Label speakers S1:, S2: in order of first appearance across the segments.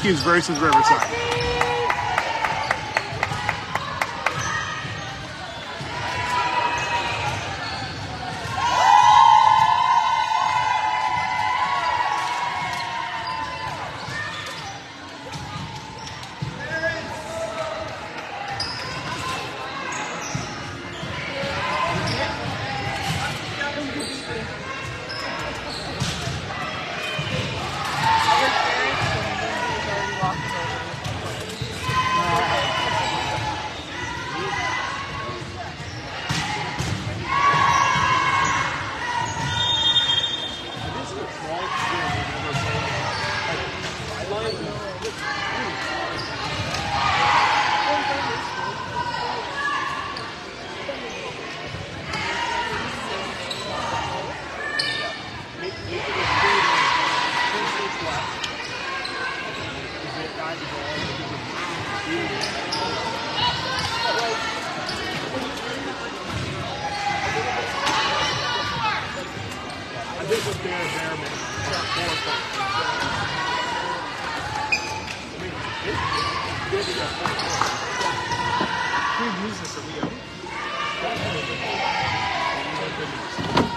S1: Huskies versus Riverside.
S2: bare bare minimum.
S1: Four points. I mean, it,
S2: it, it, got four points. We've used this at
S1: Rio. That's one of the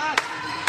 S1: 来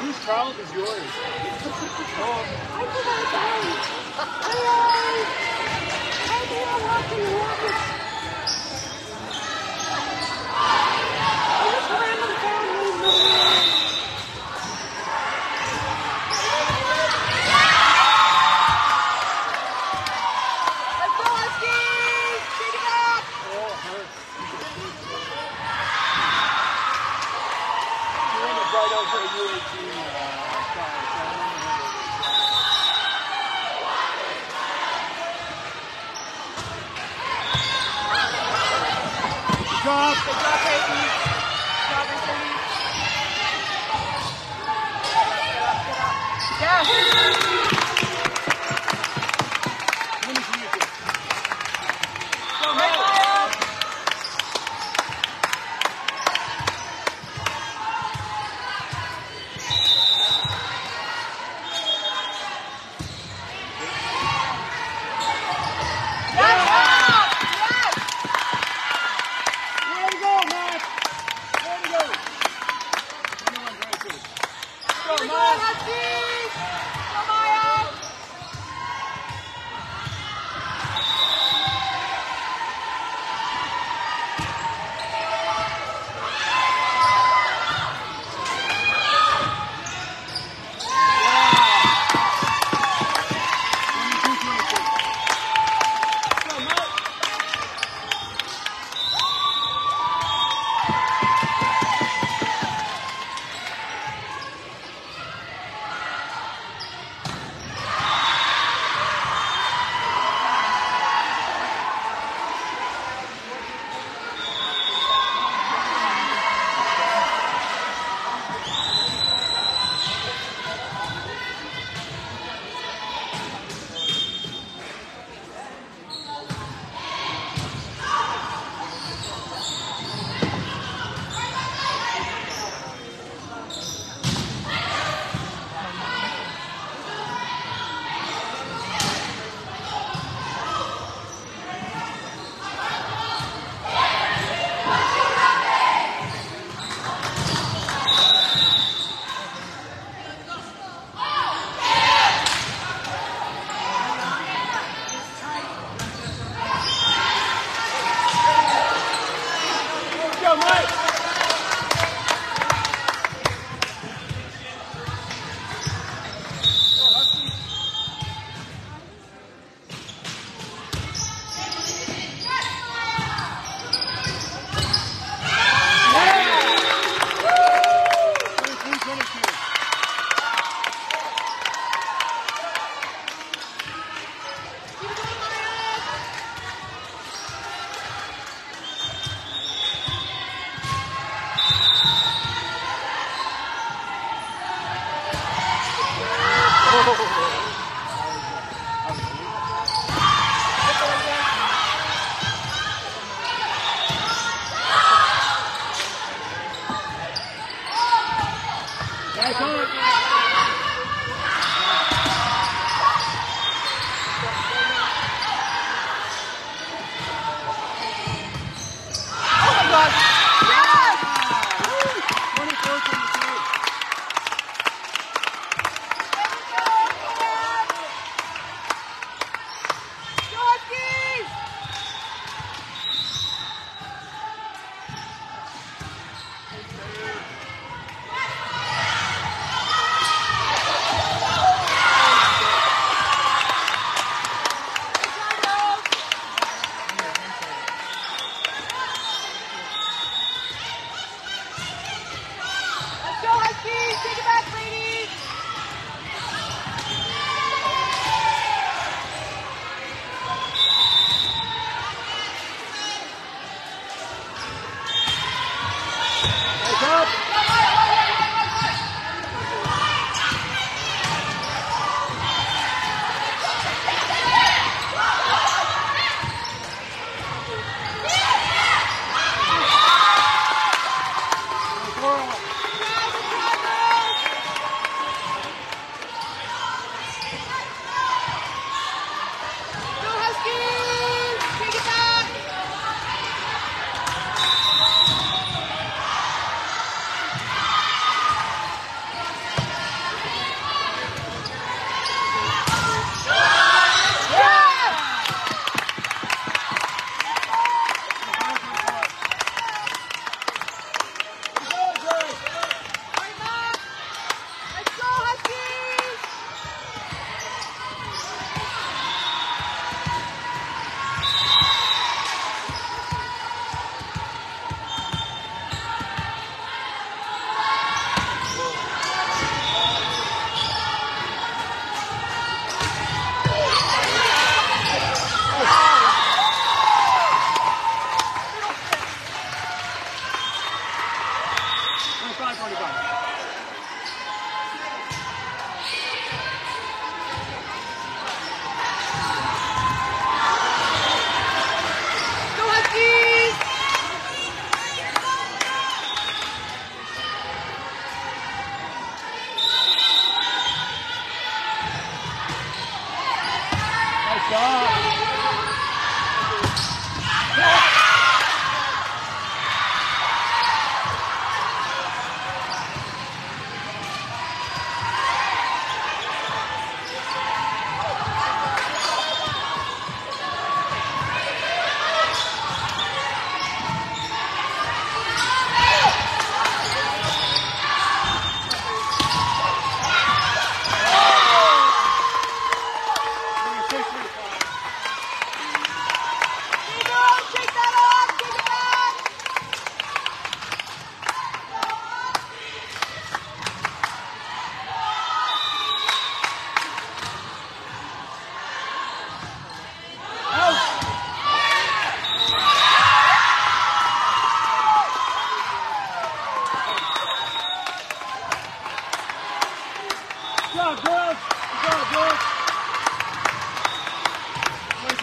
S1: Whose child is yours? um, I forgot to
S3: Hey, hey! I'm
S1: here walking the rockets.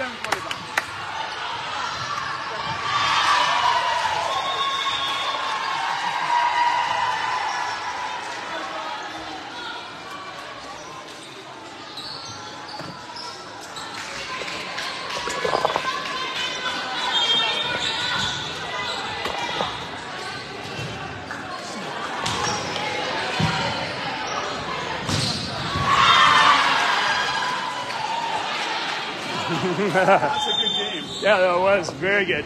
S1: Gracias.
S4: That's a good game.
S1: Yeah, that was very good.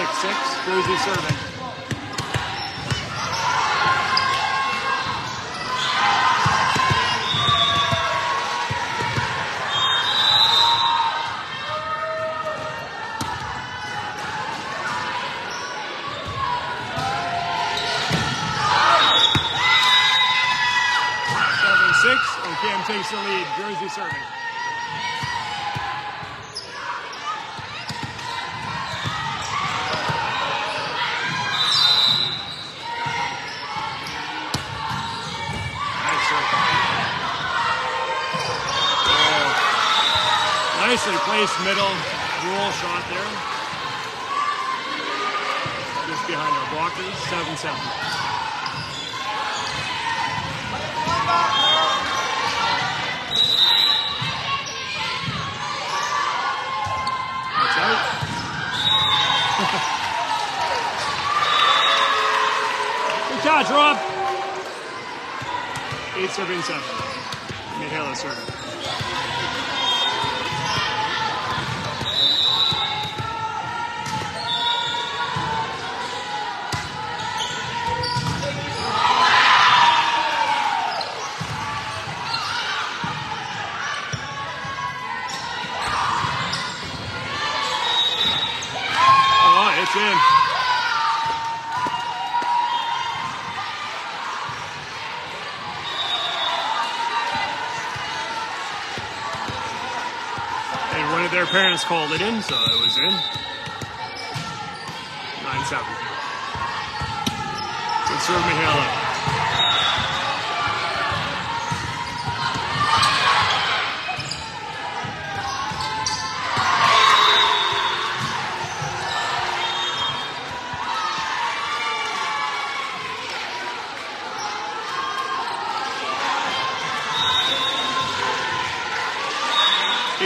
S4: 6-6, Jersey serving. Takes the lead. Jersey serving. Nice serve. Oh. Nicely placed middle roll shot there. Just behind our blockers, 7 7. That's out. Good catch, Rob. Eight serving seven. Mihaela serving. Oh, it's in. And one of their parents called it in, so it was in. 9 7. Good serve, Mihaela.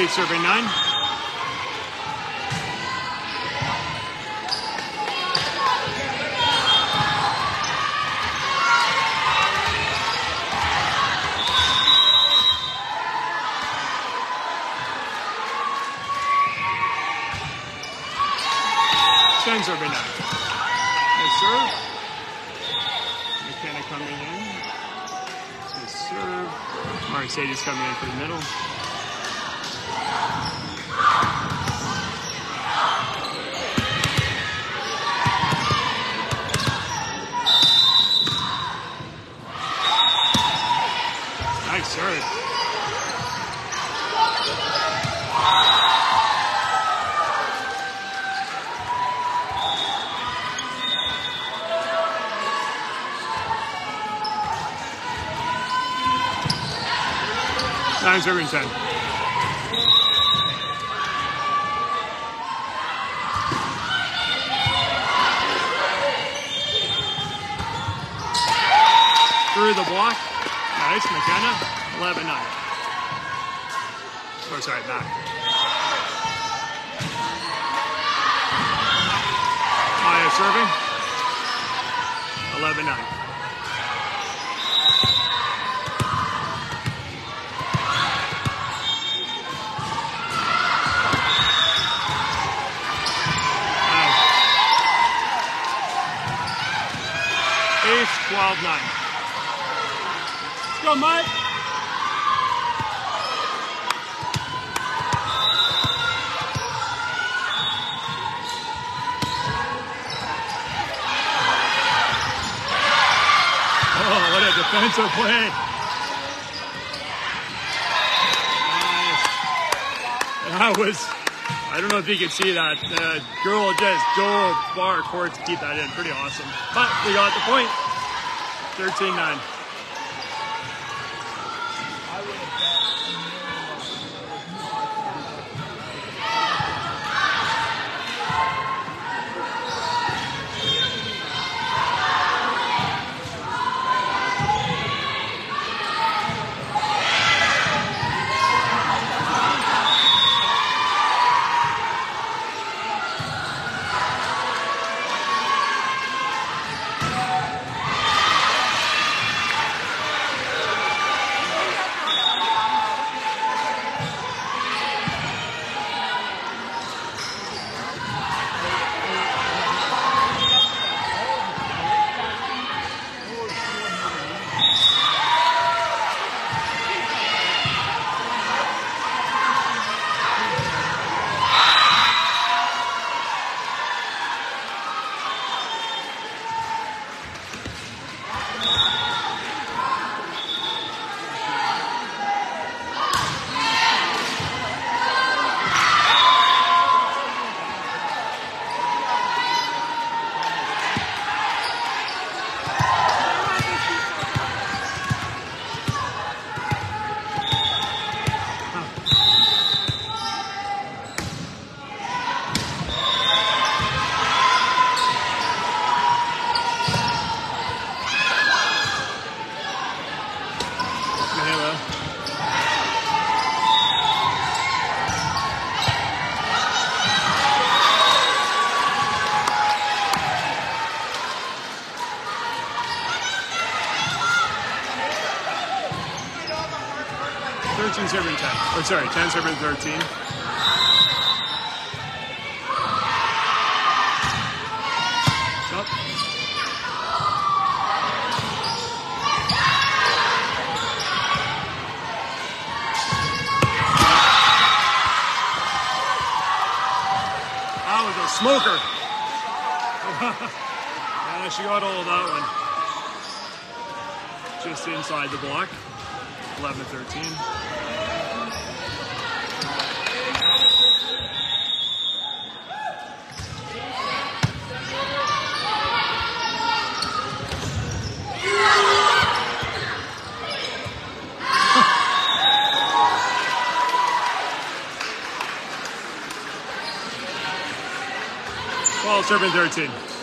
S4: Eight serving nine. Ten serving nine. Nice serve. McKenna coming in. Nice serve. Mercedes coming in for the middle. Nice serve. Nine serving ten. Through the block. Nice, McKenna. 11 9. Oh, sorry, back. Maya serving. 11 9. Ace 12 9. Let's go, Mike. Oh, what a defensive play. Nice. That was, I don't know if you could see that. The girl just dove far court to keep that in. Pretty awesome. But we got the point. 13 10. Sorry, 10 serving 13. Up. That was a smoker. yeah, she got all that one. Just inside the block. 11 13. Bell, 13.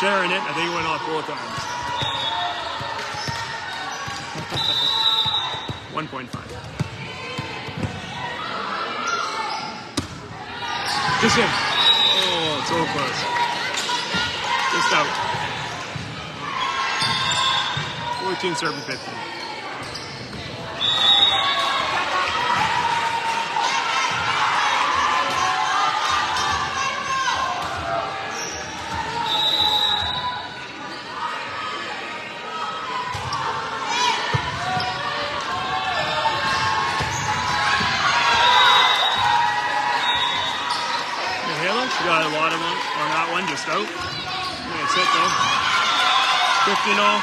S4: Sharing it. I think it went off four times. 1.5. Just in. Oh, it's so close. Just out. 14 serving 15. Mihaela, she got a lot of them on that one, just out. Nice hit though. 15 all.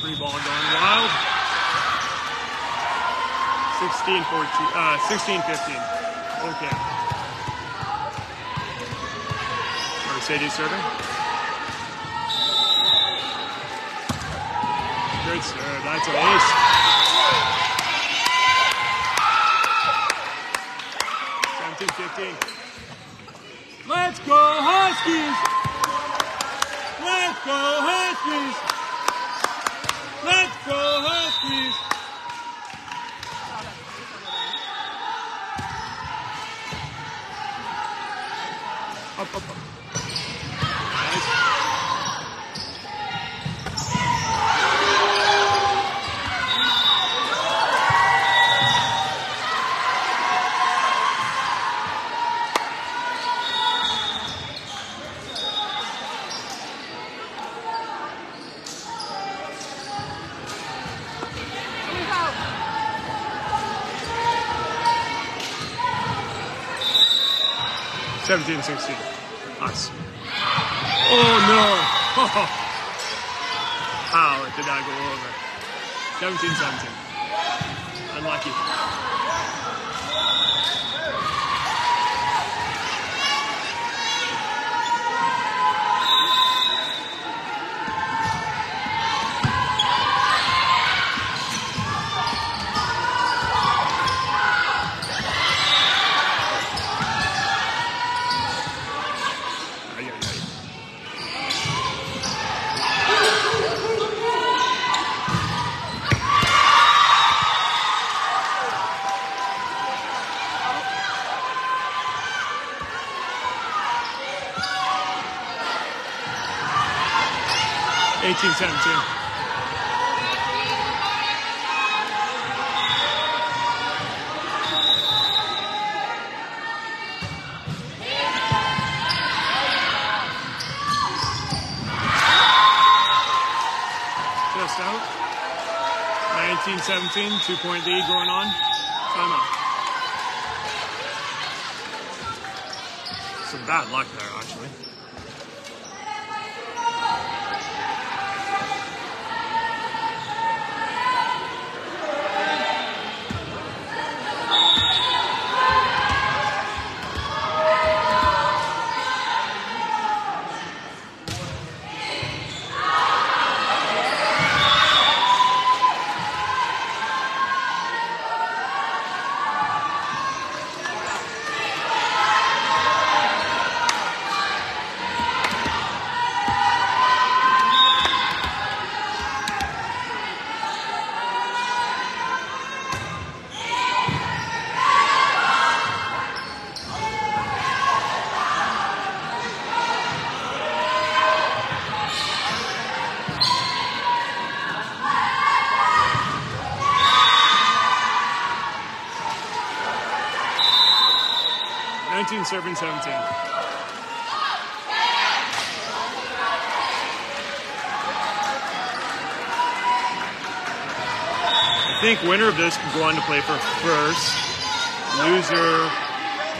S4: Free ball going wild. 16 14, uh, 16 15. Okay. Mercedes serving. Good serve. That's an ace. Seventeen fifteen. Let's go Huskies! Let's go Huskies! Let's go Huskies! Up, up, up. Nice.
S2: Who's out?
S4: 17 16. Us. Oh no! How did that go over? 17 17. Unlucky. 18-17. Just out. 19-17, two-point lead going on. Timeout. Some bad luck there, actually. Serving seventeen. I think winner of this can go on to play for first. Loser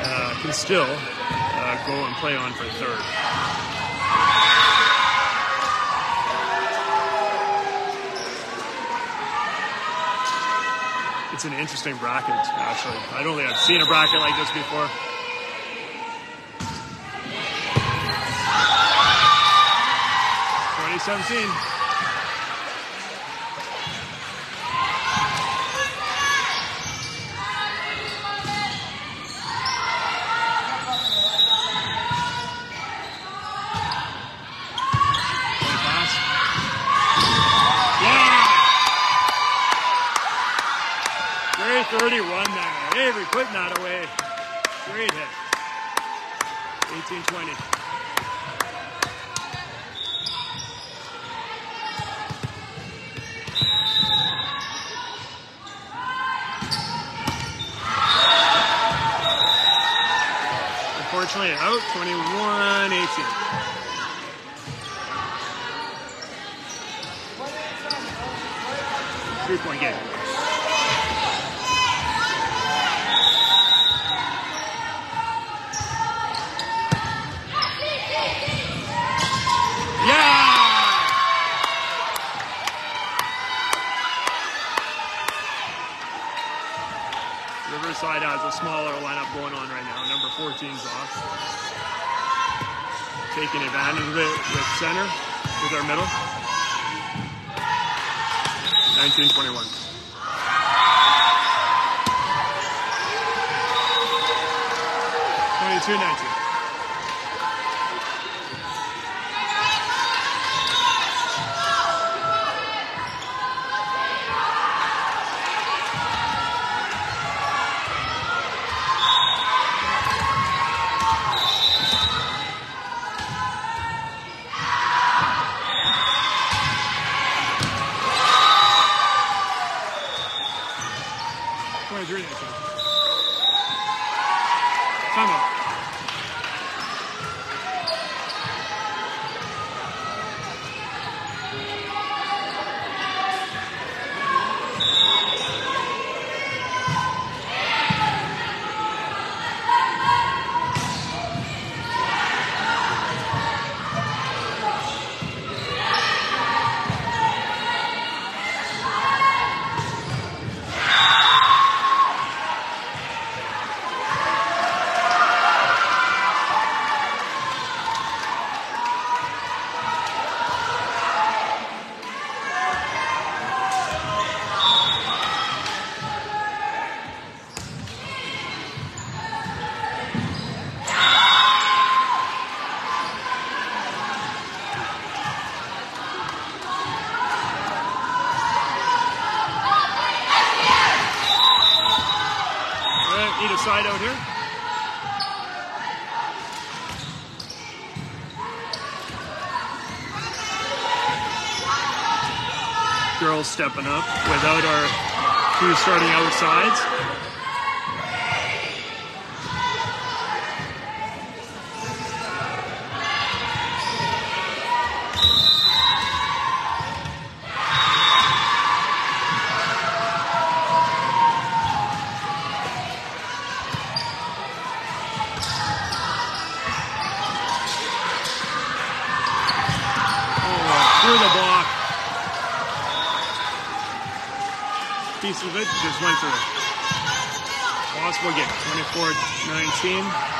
S4: uh, can still uh, go and play on for third. It's an interesting bracket, actually. I don't think I've seen a bracket like this before. Twenty seventeen. Pass. Yeah! 31 there. Avery putting that away. Great hit. 18 Unfortunately, out 21 18. Three point game. Riverside has a smaller lineup going on right now. Number 14's off. Taking advantage of it with center, with our middle. 1921. Twenty-two nineteen. Twenty-three nineteen. Timeout. All right, need a side out here. girls stepping up without our two starting outsides. Oh, through the block. Piece went through. Possible get 24-19.